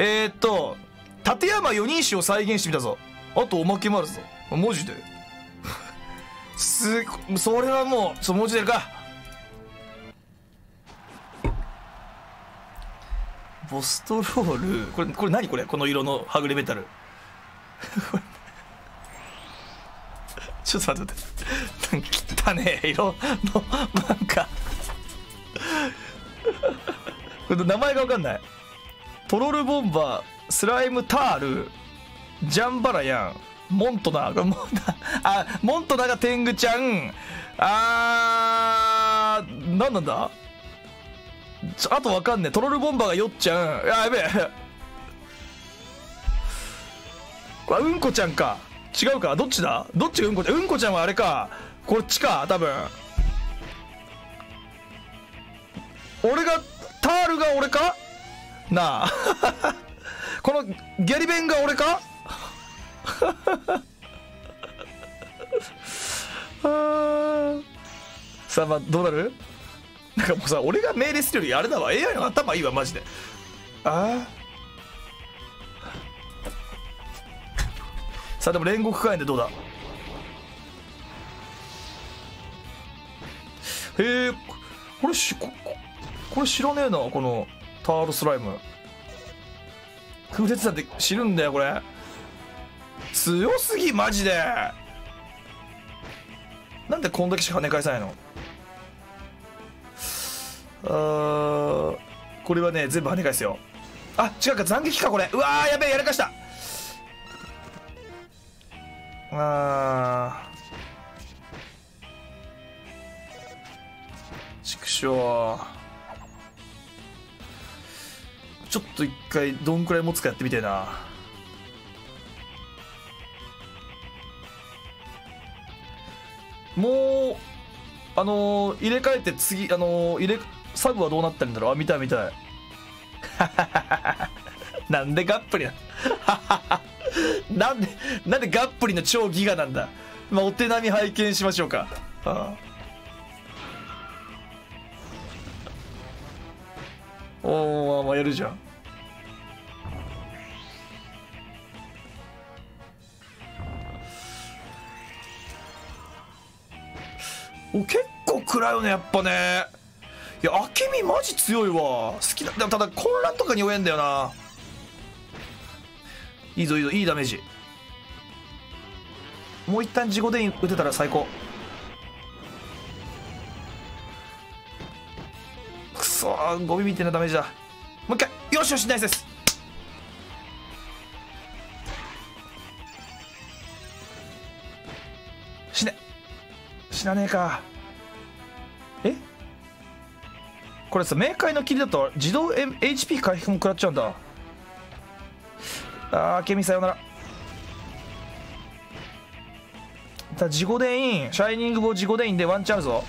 えー、っと立山四人衆を再現してみたぞ。あとおまけもあるぞ。マジで？すそれはもうそ文字でか。ボストロール？これこれ何これ？この色のはぐれメタル。ちょっと待って待って。汚ねえ色のなんか。名前が分かんない。トロルボンバースライムタールジャンバラヤンモントナモントあモントナが天狗ちゃんあー何なんだ？あとわかんねえ。トロルボンバーがよっちゃん。ややべえ。これうんこちゃんか。違うか？どっちだ？どっちがうんこちゃん？うんこちゃんはあれか。こっちか多分。俺がタールが俺か？なあ。このギャリベンが俺か？さあまあどうなる？なんかもうさ俺が命令するよりあれだわ。AI の頭いいわマジで。ああさあでも煉獄火炎でどうだ？へえこれしここれ知らねえなこの。タールスライム。空鉄だって知るんだよこれ。強すぎマジで。なんでこんだけしか跳ね返さないの？あこれはね全部跳ね返すよ。あ違うか斬撃かこれ。うわーやべえやらかした。あ畜生。ちょっと一回どんくらい持つかやってみてえな。もうあのー、入れ替えて次あのー、入れサブはどうなってるんだろう？あ見たい見たい。なんでガップリな なんでなんでガップリの超ギガなんだ？まあお手並み拝見しましょうか、はあ、おおまあやるじゃん。お結構暗いよねやっぱね。いや明美マジ強いわ。好きだ。でもただ混乱とかに弱えんだよな。いいぞいいぞいいダメージ。もう一旦自己電打てたら最高。そーゴミみたいなダメージだもう一回。よしよしナイスです。死ね。死なねえか。え？これさ冥界の霧だと自動 HP 回復も食らっちゃうんだ。あーケミさよなら。た自己電インシャイニングボー自己電インでワンチャンあるぞ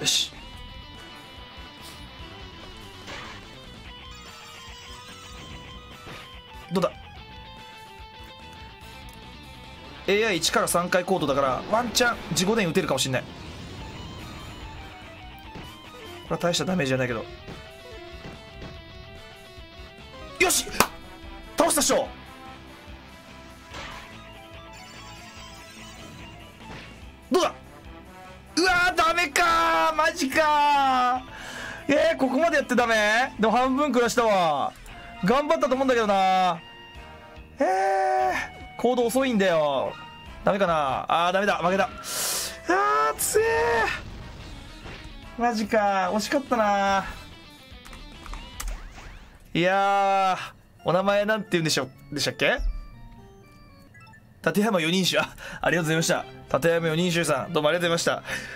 よし。どうだ？AI1 から3回コードだからワンチャン自己電打てるかもしんない。これは大したダメージじゃないけど。よし！倒したっしょ！どうだ？ジか。えー、ここまでやってダメ？でも半分くらしたわ。頑張ったと思うんだけどな。えー行動遅いんだよ。ダメかな？あーダメだ。負けた。あーつえマジか。惜しかったな。いやお名前なんて言うんでしょでしたっけ？立山四人衆。あありがとうございました。立山四人衆さんどうもありがとうございました。